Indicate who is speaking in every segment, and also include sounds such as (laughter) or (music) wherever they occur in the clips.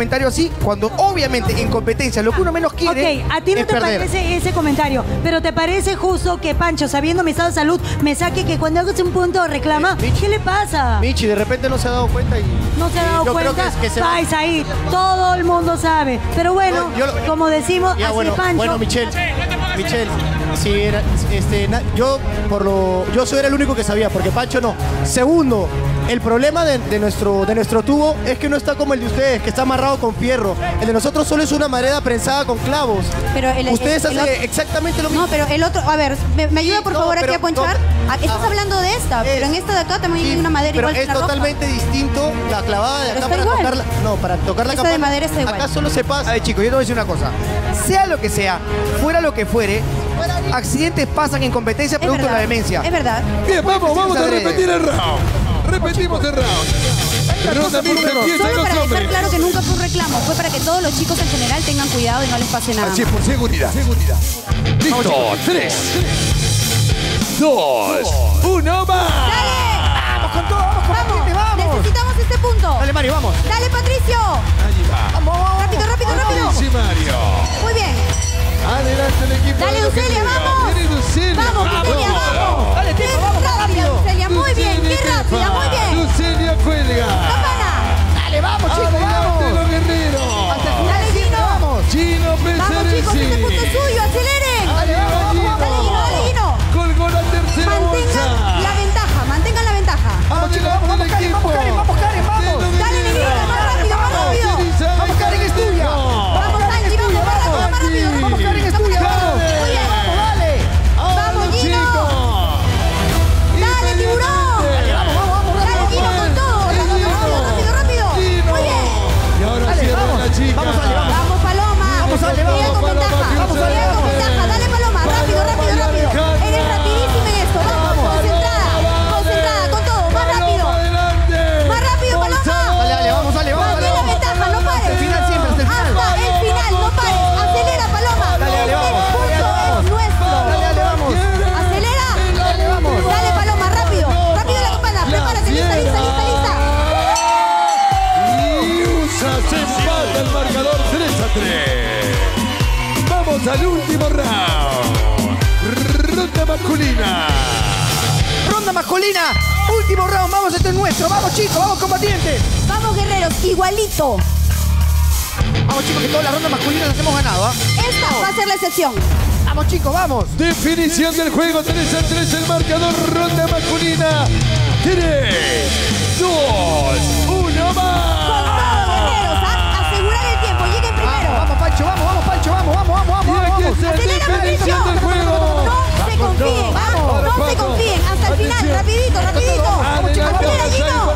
Speaker 1: comentario así cuando obviamente en competencia lo que uno menos quiere
Speaker 2: Ok, a ti no
Speaker 1: es
Speaker 2: te
Speaker 1: perder.
Speaker 2: parece ese comentario, pero ¿te parece justo que Pancho, sabiendo mi estado de salud, me saque que cuando hagas un punto reclama? ¿Qué le pasa?
Speaker 1: Michi de repente no se ha dado cuenta y
Speaker 2: No se ha dado
Speaker 1: yo creo
Speaker 2: cuenta.
Speaker 1: que es que se-
Speaker 2: Vais ahí, todo el mundo sabe. Pero bueno,
Speaker 1: No, yo lo-
Speaker 2: como decimos,
Speaker 1: Ya,
Speaker 2: así
Speaker 1: bueno,
Speaker 2: Pancho.
Speaker 1: bueno, Michelle. Michelle, sí, era, este, na- yo por lo, yo soy era el único que sabía, porque Pancho no. Segundo, el problema de, de nuestro, de nuestro tubo es que no está como el de ustedes, que está amarrado con fierro. El de nosotros solo es una madera prensada con clavos.
Speaker 3: Pero el-
Speaker 1: ustedes
Speaker 3: el- el
Speaker 1: hacen
Speaker 3: otro-
Speaker 1: exactamente lo mismo.
Speaker 3: No, pero el otro, a ver, ¿me, me ayuda por favor aquí
Speaker 1: pero-
Speaker 3: a ponchar?
Speaker 1: no,
Speaker 3: Ah, Estás
Speaker 1: ah,
Speaker 3: hablando de esta, pero en esta de acá también hay una madera
Speaker 1: Pero
Speaker 3: igual que
Speaker 1: es
Speaker 3: la roja.
Speaker 1: totalmente distinto la clavada de
Speaker 3: Pero
Speaker 1: acá para
Speaker 3: igual.
Speaker 1: tocar la, no, para tocar la
Speaker 3: Esta de madera está igual.
Speaker 1: Acá solo se pasa. A ver, chicos, yo te voy a decir una cosa. Sea lo que sea, fuera lo que fuere, accidentes pasan en competencia producto de la demencia.
Speaker 3: Es verdad.
Speaker 4: Bien, vamos, vamos a repetir el round. Repetimos el round. Ronda
Speaker 1: Solo
Speaker 3: para dejar claro que nunca fue un reclamo, fue para que todos los chicos en general tengan cuidado y no les pase nada.
Speaker 4: Así es, por seguridad. Seguridad. Listo. Tres, dos, uno más.
Speaker 1: Vamos con todo, vamos con
Speaker 3: Vamos,
Speaker 1: vamos.
Speaker 3: necesitamos este punto.
Speaker 1: Dale, Mario, vamos.
Speaker 3: Dale, Patricio.
Speaker 4: Allí va.
Speaker 1: Vamos, vamos.
Speaker 3: Rápido, rápido, rápido.
Speaker 4: Sí, Mario.
Speaker 3: Muy bien.
Speaker 4: Adelante el equipo.
Speaker 3: Dale,
Speaker 4: gemelos.
Speaker 3: vamos.
Speaker 4: Viene Ducelia.
Speaker 3: Vamos, Ducelia, vamos.
Speaker 1: Dale, tiempo, vamos, más rápido.
Speaker 3: Muy bien, qué rápida, muy bien.
Speaker 4: Ducelia cuelga.
Speaker 3: Campana.
Speaker 1: Dale, vamos, chicos,
Speaker 4: Adelante
Speaker 1: vamos.
Speaker 4: los guerreros.
Speaker 1: Hasta el final
Speaker 3: Dale,
Speaker 1: siempre,
Speaker 3: Gino.
Speaker 1: vamos.
Speaker 3: Vamos, chicos, este punto suyo.
Speaker 4: Masculina.
Speaker 1: Ronda masculina. Último round. Vamos, este es nuestro. Vamos, chicos, vamos, combatientes.
Speaker 3: Vamos, guerreros, igualito.
Speaker 1: Vamos, chicos, que todas las rondas masculinas las hemos ganado, ¿ah?
Speaker 3: Esta va a ser la excepción.
Speaker 1: Vamos, chicos, vamos.
Speaker 4: Definición del juego 3 a 3 el marcador ronda masculina. 3, 2, 1
Speaker 3: Con
Speaker 4: más.
Speaker 3: todo, guerreros. Asegurar el tiempo. Lleguen
Speaker 1: Vamos,
Speaker 3: primero.
Speaker 1: vamos, Pancho, vamos, vamos, Pancho, vamos, vamos, vamos, vamos, vamos.
Speaker 3: Acelera,
Speaker 4: definición
Speaker 3: confíen.
Speaker 4: Vamos,
Speaker 3: No se confíen. Hasta el final, rapidito, rapidito.
Speaker 4: Adelante,
Speaker 3: Gino.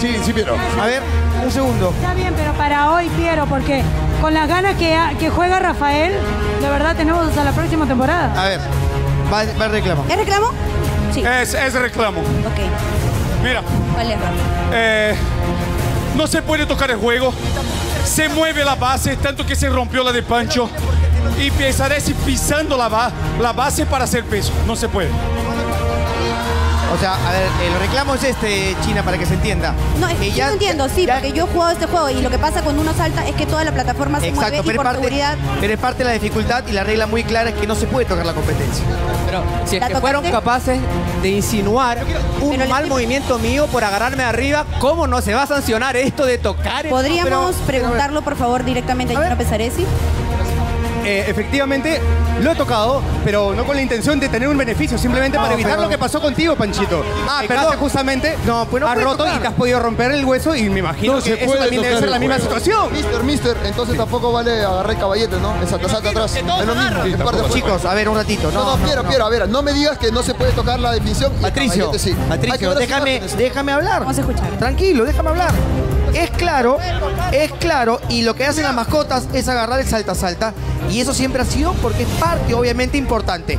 Speaker 4: Sí, sí, pero.
Speaker 1: A ver, un segundo.
Speaker 2: Está bien, pero para hoy, Piero, porque con las ganas que, ha- que juega Rafael, de verdad tenemos hasta la próxima temporada.
Speaker 1: A ver, va, va el reclamo.
Speaker 3: ¿Es reclamo? Sí.
Speaker 5: Es, es reclamo.
Speaker 3: Ok.
Speaker 5: Mira,
Speaker 3: ¿Cuál es,
Speaker 5: eh, no se puede tocar el juego. Se mueve la base, tanto que se rompió la de Pancho. Y Pesaresi pisando la, ba- la base para hacer peso. No se puede.
Speaker 6: O sea, a ver, el reclamo es este, China, para que se entienda.
Speaker 3: No, es que yo no entiendo, sí,
Speaker 6: ya-
Speaker 3: porque yo he jugado este juego y lo que pasa cuando uno salta es que toda la plataforma se
Speaker 6: Exacto,
Speaker 3: mueve
Speaker 6: pero es,
Speaker 3: por
Speaker 6: parte,
Speaker 3: seguridad.
Speaker 6: pero es parte de la dificultad y la regla muy clara es que no se puede tocar la competencia.
Speaker 7: Pero si es
Speaker 3: ¿La
Speaker 7: que fueron capaces de insinuar un
Speaker 3: Pero
Speaker 7: mal
Speaker 3: estoy-
Speaker 7: movimiento mío por agarrarme de arriba, ¿cómo no se va a sancionar esto de tocar? el-
Speaker 3: ¿Podríamos
Speaker 6: pero-
Speaker 3: preguntarlo, por favor, directamente a. Gino Pesaresi?
Speaker 8: Eh, efectivamente, lo he tocado, pero no con la intención de tener un beneficio, simplemente para evitar
Speaker 6: pero-
Speaker 8: lo que pasó contigo, Panchito.
Speaker 6: Ah,
Speaker 8: En
Speaker 6: perdón.
Speaker 8: justamente
Speaker 6: No, pues no
Speaker 8: has
Speaker 6: puede
Speaker 8: roto
Speaker 6: tocar.
Speaker 8: y te has podido romper el hueso y me imagino
Speaker 9: No
Speaker 8: que eso
Speaker 9: puede
Speaker 8: también debe
Speaker 9: tocar
Speaker 8: ser
Speaker 9: el
Speaker 8: la misma
Speaker 9: juego.
Speaker 8: situación.
Speaker 10: Mister, mister, entonces tampoco vale agarrar el caballete, ¿no? El salta, salta atrás. Es lo mismo, parte.
Speaker 6: Chicos, a ver, un ratito.
Speaker 10: No, no, Piero, Piero, a ver, no me digas que no se puede tocar la definición. y el
Speaker 6: Patricio,
Speaker 10: caballete sí. Hay que
Speaker 6: Patricio,
Speaker 10: ver las
Speaker 6: déjame,
Speaker 10: imágenes.
Speaker 6: déjame hablar.
Speaker 3: Vamos a escuchar.
Speaker 6: Tranquilo, déjame hablar. Es claro, es claro, y lo que hacen las mascotas es agarrar el salta-salta, y eso siempre ha sido porque es parte, obviamente, importante.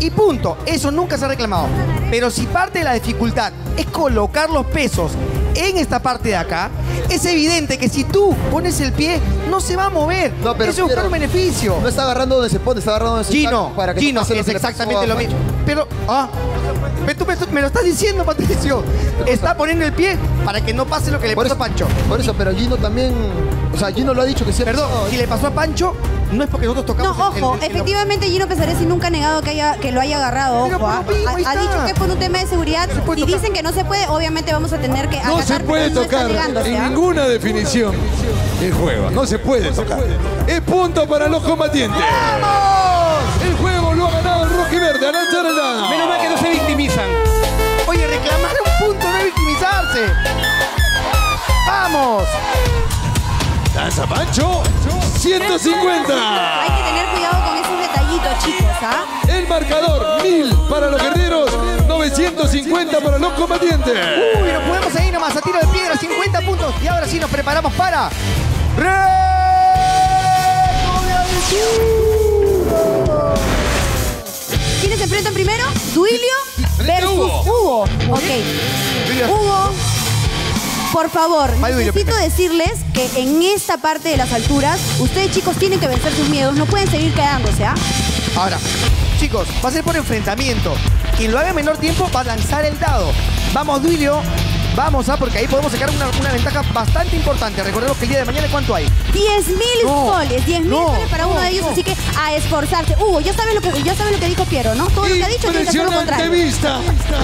Speaker 6: Y punto, eso nunca se ha reclamado. Pero si parte de la dificultad es colocar los pesos en esta parte de acá, es evidente que si tú pones el pie, no se va a mover.
Speaker 10: No, pero
Speaker 6: eso es buscar un beneficio.
Speaker 10: No está agarrando donde se pone, está agarrando donde se
Speaker 6: Gino,
Speaker 10: para que
Speaker 6: Gino,
Speaker 10: no
Speaker 6: es exactamente lo mismo. Pero, ah, me- tú me, me lo estás diciendo, Patricio. Está poniendo el pie para que no pase lo que le
Speaker 10: Por
Speaker 6: pasó
Speaker 10: eso,
Speaker 6: a Pancho.
Speaker 10: por eso, pero Gino también. O sea, Gino lo ha dicho que sí.
Speaker 6: Perdón, si le pasó a Pancho, no es porque nosotros
Speaker 3: No,
Speaker 6: tocamos. el-
Speaker 3: ojo,
Speaker 6: el- el-
Speaker 3: efectivamente Gino Pesaresi nunca ha negado que, haya, que lo haya agarrado,
Speaker 6: Pero
Speaker 3: ojo. ¿ah? Ha,
Speaker 6: ahí
Speaker 3: ha
Speaker 6: está.
Speaker 3: dicho que es por un tema de seguridad
Speaker 6: puede
Speaker 3: y
Speaker 6: tocar.
Speaker 3: dicen que no se puede, obviamente vamos a tener que
Speaker 9: No
Speaker 3: acatar,
Speaker 9: se
Speaker 3: pero
Speaker 9: puede
Speaker 3: él no está
Speaker 9: tocar
Speaker 3: negándose,
Speaker 9: en
Speaker 3: ¿ah?
Speaker 9: ninguna definición el juego. No se puede tocar. Es punto para los combatientes.
Speaker 8: Menos mal que no se victimizan.
Speaker 6: Oye, reclamar un punto, no es victimizarse. ¡Vamos!
Speaker 9: Lanza Pancho. 150.
Speaker 3: Hay que tener cuidado con esos detallitos, chicos, ¿ah?
Speaker 9: El marcador 1000 para los guerreros. 950 para los combatientes.
Speaker 6: Uy, nos podemos ahí nomás a tiro de piedra, 50 puntos. Y ahora sí nos preparamos para. ¡Reto de!
Speaker 3: ¿Quiénes se enfrentan primero? Duilio versus
Speaker 9: Hugo.
Speaker 3: Hugo. Ok. Hugo, por favor, necesito decirles que en esta parte de las alturas, ustedes chicos tienen que vencer sus miedos, no pueden seguir quedándose, ¿ah?
Speaker 6: Ahora, chicos, va a ser por enfrentamiento. Quien lo haga en menor tiempo va a lanzar el dado. Vamos, Duilio. Vamos, ¿ah? porque ahí podemos sacar una, una ventaja bastante importante. Recordemos que el día de mañana, ¿cuánto hay?
Speaker 3: 10 mil
Speaker 6: No,
Speaker 3: soles, 10 mil
Speaker 6: no,
Speaker 3: soles para uno
Speaker 6: no,
Speaker 3: de ellos, así que a esforzarse. Hugo, ya sabes lo que, ya sabes lo que dijo Piero, ¿no? Todo lo que ha dicho tiene que hacer lo contrario.
Speaker 9: vista.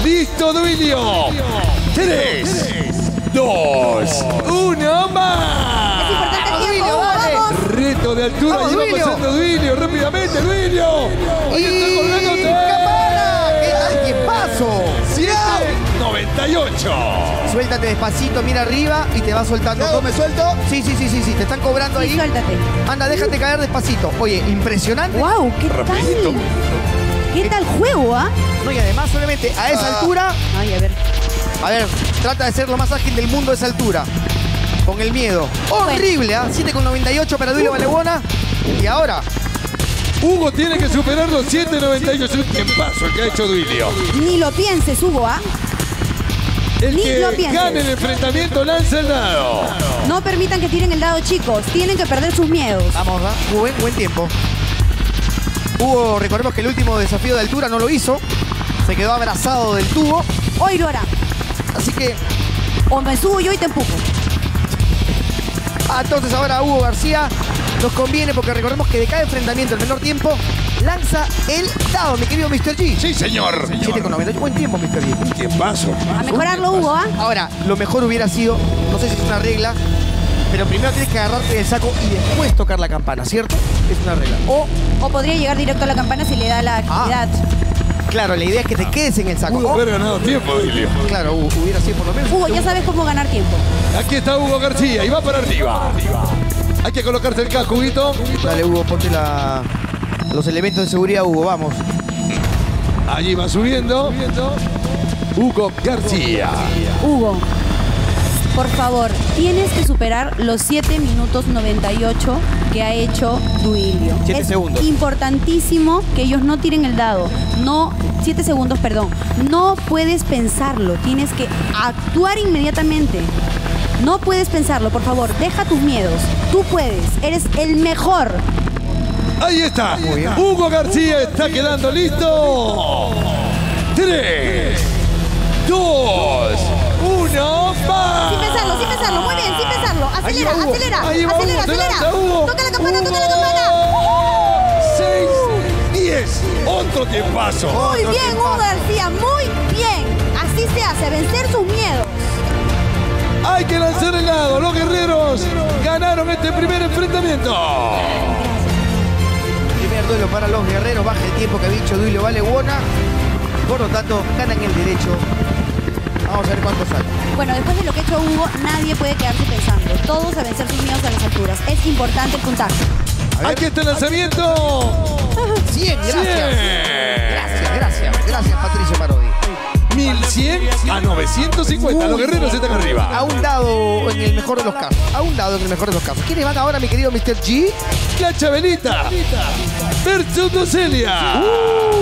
Speaker 9: Listo, Duilio. Tres, dos, uno
Speaker 3: Es
Speaker 9: más.
Speaker 3: importante el tiempo,
Speaker 6: Duilio,
Speaker 3: Hugo, vamos.
Speaker 9: Reto de altura.
Speaker 6: Vamos,
Speaker 9: y va
Speaker 6: Duilio.
Speaker 9: pasando Duilio rápidamente. Duilio. Ahí está 98.
Speaker 6: Suéltate despacito, mira arriba y te va soltando.
Speaker 10: Luego me suelto.
Speaker 6: Sí, sí, sí, sí, sí. Te están cobrando
Speaker 3: Sí,
Speaker 6: ahí.
Speaker 3: suéltate.
Speaker 6: Anda, déjate caer despacito. Oye, impresionante.
Speaker 3: Wow, ¿qué tal? ¿Qué tal juego, ah?
Speaker 6: No, y además, solamente a esa
Speaker 10: Ah.
Speaker 6: altura,
Speaker 3: Ay, a ver.
Speaker 6: a ver, trata de ser lo más ágil del mundo a esa altura. Con el miedo. Horrible, ¿ah? 7,98 para Duilio Valebona. Y ahora,
Speaker 9: Hugo tiene que superar los 7.98. Es un tiempazo el que ha hecho Duilio.
Speaker 3: Ni lo pienses, Hugo, ¿ah?
Speaker 9: El
Speaker 3: Ni
Speaker 9: que
Speaker 3: lo pienses.
Speaker 9: gane el enfrentamiento lanza el dado.
Speaker 3: No permitan que tiren el dado, chicos. Tienen que perder sus miedos.
Speaker 6: vamos, ¿ah? Buen, buen tiempo. Hugo, recordemos que el último desafío de altura no lo hizo. Se quedó abrazado del tubo.
Speaker 3: Hoy lo hará.
Speaker 6: Así que
Speaker 3: O me subo yo y te empujo.
Speaker 6: Ah, entonces ahora Hugo García nos conviene porque recordemos que de cada enfrentamiento el menor tiempo lanza el dado, mi querido Mr. G.
Speaker 9: Sí, señor.
Speaker 6: 7,98. Buen tiempo, Mr. G.
Speaker 9: Un tiempazo.
Speaker 3: A mejorarlo, Hugo, ¿ah?
Speaker 6: Ahora, lo mejor hubiera sido, no sé si es una regla, pero primero tienes que agarrarte del saco y después tocar la campana, ¿cierto? Es una regla. O,
Speaker 3: O podría llegar directo a la campana si le da la actividad.
Speaker 6: claro, la idea es que te quedes en el saco.
Speaker 9: Pudo
Speaker 6: O,
Speaker 9: haber ganado tiempo, Duilio.
Speaker 6: claro, hu- hubiera sido por lo menos.
Speaker 3: Hugo, ya sabes cómo ganar tiempo.
Speaker 9: Aquí está Hugo García y va para arriba. Hay que colocarse el casco, Huguito.
Speaker 6: Dale, Hugo, ponte la, los elementos de seguridad, Hugo, vamos.
Speaker 9: Allí va subiendo. Hugo García.
Speaker 3: Hugo, por favor, tienes que superar los 7 minutos 98 que ha hecho Duilio.
Speaker 6: Siete
Speaker 3: es
Speaker 6: segundos.
Speaker 3: importantísimo que ellos no tiren el dado. No, 7 segundos, perdón. No puedes pensarlo, tienes que actuar inmediatamente. No puedes pensarlo, por favor, deja tus miedos. Tú puedes, eres el mejor.
Speaker 9: Ahí está. Hugo García está quedando listo. Tres,
Speaker 4: dos, uno, más.
Speaker 3: Sin pensarlo, sin pensarlo. Muy bien, sin pensarlo.
Speaker 4: Ahí
Speaker 3: Acelera,
Speaker 4: va Hugo.
Speaker 3: acelera,
Speaker 4: Ahí va
Speaker 3: acelera,
Speaker 4: Hugo,
Speaker 3: acelera.
Speaker 4: lanza Hugo.
Speaker 3: Toca la campana, toca la campana.
Speaker 4: Seis, diez, otro tiempazo.
Speaker 3: Muy bien, Hugo García, muy bien. Así se hace, vencer sus miedos.
Speaker 4: Hay que lanzar el lado. Los guerreros ganaron este primer enfrentamiento.
Speaker 6: Duelo para los guerreros, baja el tiempo que ha dicho Duilio Vale Buona. Por lo tanto, ganan el derecho. Vamos a ver cuánto sale.
Speaker 3: Bueno, después de lo que ha hecho Hugo, nadie puede quedarse pensando. Todos a vencer sus miedos a las alturas. Es importante el puntaje.
Speaker 4: Aquí está el lanzamiento.
Speaker 6: 100, gracias.
Speaker 4: 100.
Speaker 6: Gracias, gracias. Gracias, Patricio Parodi.
Speaker 4: 1100 a 950. Los guerreros están arriba.
Speaker 6: A un dado en el mejor de los casos. A un dado en el mejor de los casos. ¿Quiénes van ahora, mi querido Mr. G?
Speaker 4: La Chabelita versus Docelia.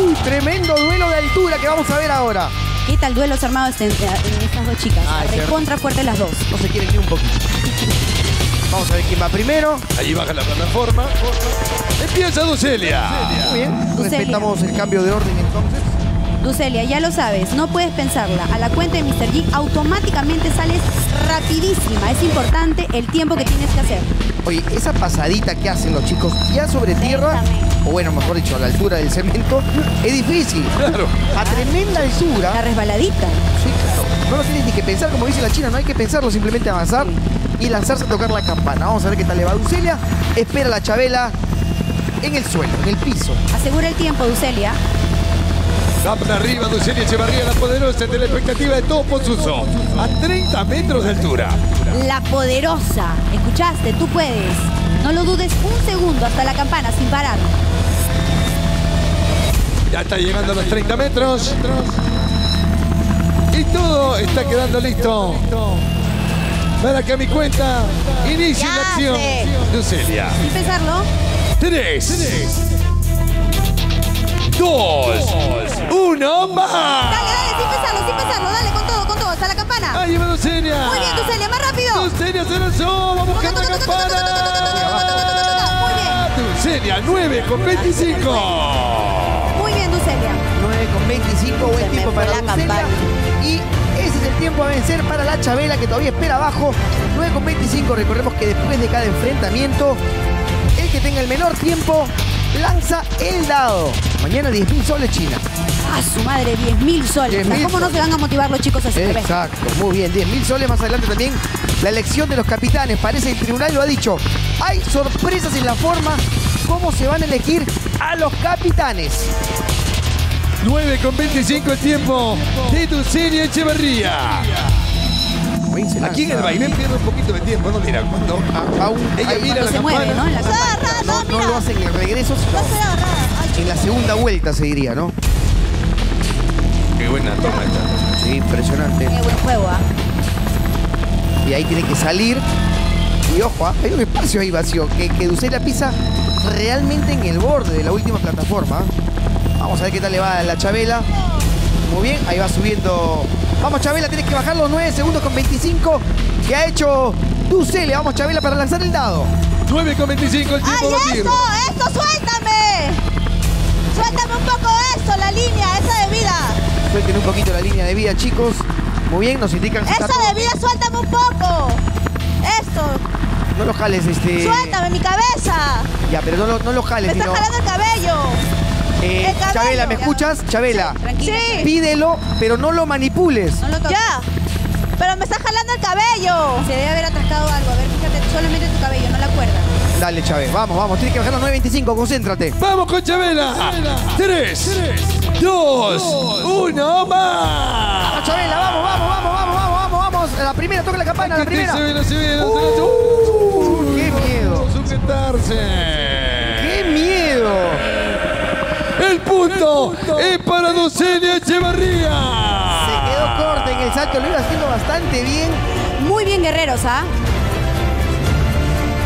Speaker 6: Uy, tremendo duelo de altura que vamos a ver ahora.
Speaker 3: ¿Qué tal duelos armados en, en estas dos chicas? Recontra fuertes las dos.
Speaker 6: No se quieren ni un poquito. (laughs) Vamos a ver quién va primero.
Speaker 4: Ahí baja la plataforma. Empieza Docelia.
Speaker 6: Muy bien.
Speaker 3: Ducelia.
Speaker 6: Respetamos el cambio de orden entonces.
Speaker 3: Ducelia, ya lo sabes, no puedes pensarla. A la cuenta de Mr. G automáticamente sales rapidísima. Es importante el tiempo que tienes que hacer.
Speaker 6: Oye, esa pasadita que hacen los chicos ya sobre tierra, o bueno, mejor dicho, a la altura del cemento, es difícil.
Speaker 4: Claro.
Speaker 6: A tremenda
Speaker 3: La
Speaker 6: altura.
Speaker 3: resbaladita.
Speaker 6: Sí, claro. No lo tienes ni que pensar, como dice la China, no hay que pensarlo, simplemente avanzar y lanzarse a tocar la campana. Vamos a ver qué tal le va a Ducelia. Espera la Chabela en el suelo, en el piso.
Speaker 3: Asegura el tiempo, Ducelia.
Speaker 4: Va para arriba Docelia Echevarría, la poderosa de la expectativa de todo Pozuzo. A 30 metros de altura.
Speaker 3: La poderosa. ¿Escuchaste? Tú puedes. No lo dudes un segundo hasta la campana sin parar.
Speaker 4: Ya está llegando a los 30 metros. Y todo está quedando listo. Para que a mi cuenta inicie la acción. Docelia.
Speaker 3: Sin pensarlo.
Speaker 4: 3, dos, uno más.
Speaker 3: Dale, dale, sin pesarlo, sin pesarlo. Dale, con todo, con todo. Hasta la campana.
Speaker 4: Ahí va
Speaker 3: Muy bien, Dulcelia, más rápido.
Speaker 4: Dulcelia se lanzó. Vamos buscando la
Speaker 3: campana.
Speaker 4: Dulcelia, 9 con 25.
Speaker 3: Muy bien, Dulcelia.
Speaker 6: 9 con 25, buen tiempo para
Speaker 3: la campana.
Speaker 6: Y ese es el tiempo a vencer para la Chabela que todavía espera abajo. 9 con 25. Recordemos que después de cada enfrentamiento, el que tenga el menor tiempo lanza el dado. Mañana 10.000 soles China.
Speaker 3: A su madre, 10 mil soles.
Speaker 6: 10.000
Speaker 3: ¿Cómo no se van a motivar los chicos así? Ven.
Speaker 6: Exacto, muy bien, 10.000 soles. Más adelante también la elección de los capitanes. Parece que el tribunal lo ha dicho. Hay sorpresas en la forma cómo se van a elegir a los capitanes.
Speaker 4: 9 con 25 el tiempo de Docelia Echevarría. Aquí en el vaivén pierde un poquito de tiempo, ¿no? Mira, cuando
Speaker 6: A- aún
Speaker 4: ella mira
Speaker 3: Cuando
Speaker 4: la
Speaker 3: se mueve. ¿no? En la campana.
Speaker 6: no, no lo hacen en el regreso, sino en la segunda vuelta, se diría, ¿no?
Speaker 4: Qué buena toma esta.
Speaker 6: Sí, impresionante.
Speaker 3: Qué buen juego, ¿ah?
Speaker 6: Y ahí tiene que salir. Y ojo, ah, hay un espacio ahí vacío. Que, que Ducela pisa realmente en el borde de la última plataforma. Vamos a ver qué tal le va a la Chabela. Muy bien, ahí va subiendo. Vamos, Chabela, tienes que bajar los 9 segundos con 25 que ha hecho Ducele. Vamos, Chabela, para lanzar el dado.
Speaker 4: 9 con 25 el tiempo
Speaker 11: ¡Ay, eso! ¡Eso, suéltame! Suéltame un poco eso, la línea, esa de vida.
Speaker 6: Suelten un poquito la línea de vida, chicos. Muy bien, nos indican está
Speaker 11: Esa de vida, suéltame un poco. Eso,
Speaker 6: No lo jales, este.
Speaker 11: suéltame mi cabeza.
Speaker 6: Ya, pero no lo, no lo
Speaker 11: Me
Speaker 6: jales,
Speaker 11: está
Speaker 6: sino.
Speaker 11: jalando el cabello.
Speaker 6: Eh,
Speaker 11: el cabello.
Speaker 6: Chabela, ¿me escuchas? Chabela.
Speaker 11: Sí.
Speaker 6: Pídelo, pero no lo manipules.
Speaker 3: No lo toques.
Speaker 11: Ya. Pero me está jalando el cabello.
Speaker 3: Se debe haber atascado algo. A ver, fíjate, solamente tu cabello, no la cuerda.
Speaker 6: Dale, Chávez, vamos, vamos. Tienes que bajar los 9.25, concéntrate.
Speaker 4: Vamos con Chabela. 3, 2, 1, más.
Speaker 6: Vamos, Chabela, vamos, vamos, vamos, vamos, vamos, vamos, vamos. La primera, toca la campana, la primera.
Speaker 4: Se viene, se viene, se viene. Uh,
Speaker 6: ¡Qué miedo!
Speaker 4: Sujetarse.
Speaker 6: ¡Qué miedo!
Speaker 4: El punto es para Docelia Echevarría.
Speaker 6: Se quedó corta en el salto, lo iba haciendo bastante bien.
Speaker 3: Muy bien, guerreros, ¿ah?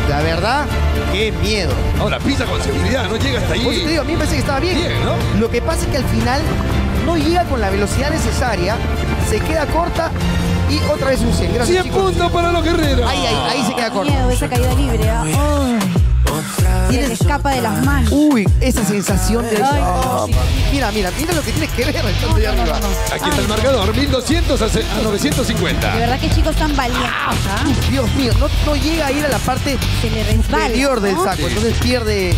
Speaker 6: La verdad, qué miedo.
Speaker 4: Ahora pisa con seguridad, no llega hasta
Speaker 6: eso te
Speaker 4: allí.
Speaker 6: digo, a mí me parece que estaba bien.
Speaker 4: Bien, ¿no?
Speaker 6: Lo que pasa es que al final no llega con la velocidad necesaria, se queda corta y otra vez un 100. Gracias,
Speaker 4: 100
Speaker 6: chicos.
Speaker 4: puntos para los guerreros.
Speaker 6: Ahí, ahí, ahí se queda corta.
Speaker 3: Miedo, esa caída libre, ¿ah? Ay. Se le escapa de las manos.
Speaker 6: Uy, esa sensación de...
Speaker 3: Ay,
Speaker 6: Ah, mira, mira, mira lo que tienes que ver estando arriba.
Speaker 4: Aquí está el marcador, 1200 a se- a 950.
Speaker 3: De verdad que chicos tan valientes, ¿ah?
Speaker 6: Dios mío, no, no llega a ir a la parte
Speaker 3: Se le resbala.
Speaker 6: superior del
Speaker 3: ¿no?
Speaker 6: saco, entonces pierde,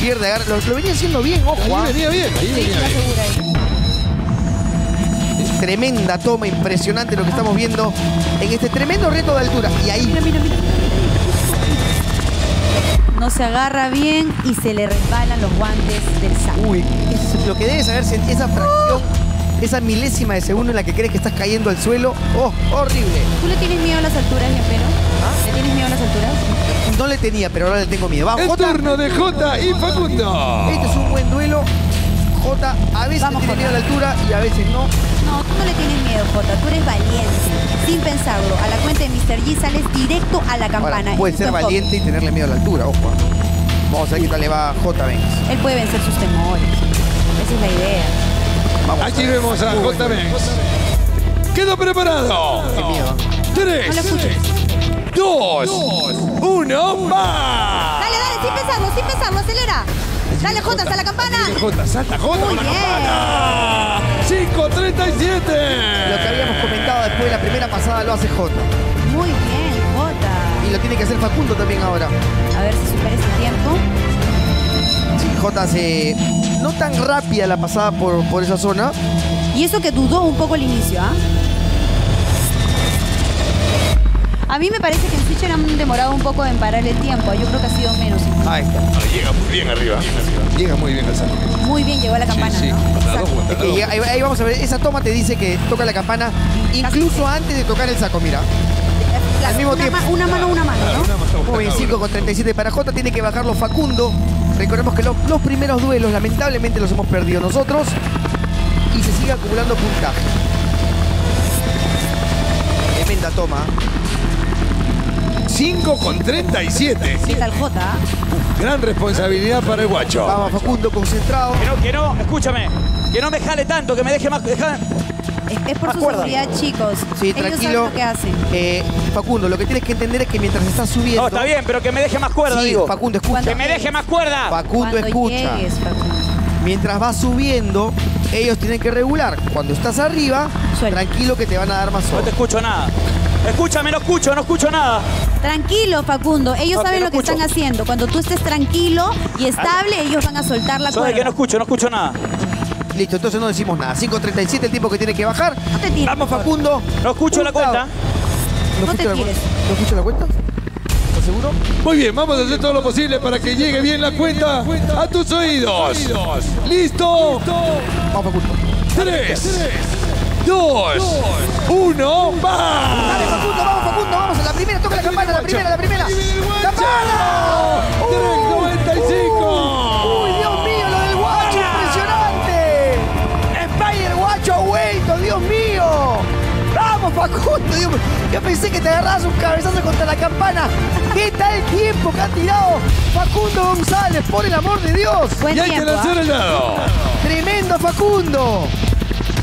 Speaker 6: pierde agarre. Lo, lo venía haciendo bien, ojo.
Speaker 4: Ahí
Speaker 6: ah.
Speaker 4: venía bien, ahí
Speaker 3: Sí,
Speaker 4: venía bien.
Speaker 3: segura ahí.
Speaker 6: Tremenda toma, impresionante lo que estamos viendo en este tremendo reto de altura. Y ahí,
Speaker 3: Mira, mira, mira. No se agarra bien y se le resbalan los guantes del saco.
Speaker 6: uy, es lo que debes saber, esa fracción, esa milésima de segundo en la que crees que estás cayendo al suelo, oh, horrible.
Speaker 3: ¿Tú le tienes miedo a las alturas, Yapero? ¿Le tienes miedo a las alturas?
Speaker 6: No le tenía, pero ahora le tengo miedo. Vamos,
Speaker 4: El
Speaker 6: Jota.
Speaker 4: turno de Jota y Facundo.
Speaker 6: Este es un buen duelo. Jota a veces
Speaker 3: Vamos,
Speaker 6: tiene
Speaker 3: Jota.
Speaker 6: miedo a la altura y a veces no.
Speaker 3: No, tú no le tienes miedo, Jota. Tú eres valiente. Sin pensarlo, a la cuenta de Mr. G sales directo a la campana.
Speaker 6: Ahora, puede ser
Speaker 3: Jota.
Speaker 6: valiente y tenerle miedo a la altura, ojo. Vamos a ver qué tal le va a J. Vengas.
Speaker 3: Él puede vencer sus temores. Esa es la idea.
Speaker 6: Vamos
Speaker 4: Aquí
Speaker 6: a ver.
Speaker 4: vemos a
Speaker 6: Muy
Speaker 4: J.
Speaker 6: buen duelo.
Speaker 4: Banks. Quedó preparado.
Speaker 6: Qué miedo.
Speaker 4: Tres,
Speaker 3: No lo escuches.
Speaker 4: dos, uno, más.
Speaker 11: Dale, dale, sin pensarlo, sin pensarlo, acelera. Dale, Jota, hasta la campana.
Speaker 4: J, salta J
Speaker 11: Muy
Speaker 4: con la
Speaker 11: bien.
Speaker 4: campana. 537.
Speaker 6: Lo que habíamos comentado después de la primera pasada lo hace J.
Speaker 3: Muy bien, Jota.
Speaker 6: Y lo tiene que hacer Facundo también ahora.
Speaker 3: A ver si supera ese tiempo.
Speaker 6: Sí, J hace no tan rápida la pasada por, por esa zona.
Speaker 3: Y eso que dudó un poco al inicio, ¿ah? A mí me parece que en Switch han demorado un poco en parar el tiempo. Yo creo que ha sido menos. incluso.
Speaker 6: Ahí está.
Speaker 4: Ah, llega muy bien arriba. Llega muy bien al salto.
Speaker 3: Muy bien, llegó a la campana,
Speaker 4: sí, sí.
Speaker 3: Exacto.
Speaker 6: Es que llega- ahí, ahí vamos a ver, esa toma te dice que toca la campana incluso antes de tocar el saco, mira. Al mismo
Speaker 3: una,
Speaker 6: tiempo.
Speaker 3: ma- una mano, una mano, ¿no?
Speaker 6: Muy bien, 5 con 37 para J, tiene que bajarlo Facundo. Recordemos que los, los primeros duelos lamentablemente los hemos perdido nosotros y se sigue acumulando puntaje. Tremenda toma.
Speaker 4: 5 con 37.
Speaker 3: ¿Qué tal Jota? ah?
Speaker 4: Gran responsabilidad para el guacho.
Speaker 6: Vamos Facundo, concentrado.
Speaker 12: Que no, que no, escúchame. Que no me jale tanto, que me deje más. deja-
Speaker 3: Es, es por su
Speaker 12: Acuerda.
Speaker 3: seguridad, chicos.
Speaker 6: Sí,
Speaker 3: Ellos
Speaker 6: tranquilo.
Speaker 3: saben lo que hacen.
Speaker 6: Eh, Facundo, lo que tienes que entender es que mientras estás subiendo.
Speaker 12: No, está bien, pero que me deje más cuerda,
Speaker 6: Sí,
Speaker 12: digo.
Speaker 6: Facundo, escucha.
Speaker 3: Cuando-
Speaker 12: Que me deje más cuerda.
Speaker 6: Facundo,
Speaker 3: Cuando
Speaker 6: escucha.
Speaker 3: llegues, Facundo.
Speaker 6: Mientras vas subiendo, ellos tienen que regular. Cuando estás arriba,
Speaker 3: Suelta.
Speaker 6: tranquilo que te van a dar más
Speaker 12: No te
Speaker 6: horas.
Speaker 12: escucho nada. Escúchame, no escucho, no escucho nada.
Speaker 3: Tranquilo, Facundo. Ellos saben
Speaker 12: no
Speaker 3: lo que
Speaker 12: escucho.
Speaker 3: están haciendo. Cuando tú estés tranquilo y estable, ellos van a soltar la
Speaker 12: de que no
Speaker 3: cuerda.
Speaker 12: escucho, no escucho nada.
Speaker 6: Listo, entonces no decimos nada. 5.37 el tiempo que tiene que bajar.
Speaker 3: No te tires.
Speaker 6: Vamos. Facundo.
Speaker 12: No escucho la cuenta.
Speaker 6: ¿No,
Speaker 3: No te
Speaker 6: escucho la
Speaker 3: tires.
Speaker 6: cuenta? ¿No escucho la cuenta? ¿Estás seguro?
Speaker 4: Muy bien, vamos a hacer todo lo posible para que llegue bien la cuenta a tus oídos. ¿Listo?
Speaker 6: Vamos, Facundo.
Speaker 4: 3, 2, 1,
Speaker 6: Dale,
Speaker 4: ¡va!
Speaker 6: Facundo, vamos, Facundo, vamos. A la primera, toca la campana, la primera, la primera. ¡Campana! ¡Uh!
Speaker 4: 3.95.
Speaker 6: ¡Uy, Dios mío, lo del guacho! ¡Impresionante! ¡Spider guacho vuelto, Dios mío! ¡Vamos, Facundo! Dios mío. Yo pensé que te agarrabas un cabezazo contra la campana. ¿Qué tal el tiempo que ha tirado Facundo González? Por el amor de Dios.
Speaker 3: Buen
Speaker 4: Y hay que lanzar
Speaker 3: ¿ah?
Speaker 4: el dado.
Speaker 6: ¡Tremendo Facundo!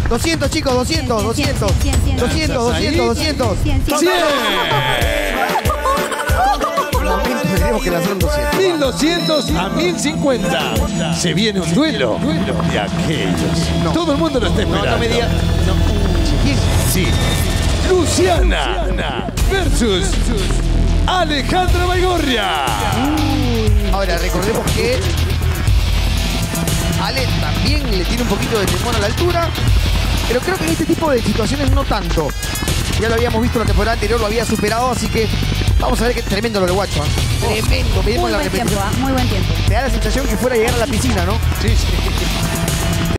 Speaker 6: 200, chicos, 200, 200.
Speaker 3: 100, 100,
Speaker 6: 200, 200, 200.
Speaker 3: 100, 100.
Speaker 4: 100.
Speaker 6: Momento, tenemos que lanzar un 200.
Speaker 4: 1200 a 1050. Se viene un duelo de aquellos. Todo el mundo lo está
Speaker 6: No,
Speaker 4: esperando.
Speaker 6: no me. ¿Quién?
Speaker 4: Sí. Luciana versus Alejandra Baigorria.
Speaker 6: Ahora, recordemos que Ale también le tiene un poquito de temor a la altura, pero creo que en este tipo de situaciones no tanto. Ya lo habíamos visto la temporada anterior, lo había superado, así que vamos a ver qué tremendo lo de Guacho. ¿eh? Tremendo,
Speaker 3: Muy
Speaker 6: miremos la
Speaker 3: buen tiempo,
Speaker 6: repetición.
Speaker 3: ¿ah? muy buen tiempo.
Speaker 6: Te da la sensación que fuera a llegar a la piscina, ¿no?
Speaker 4: Sí, sí.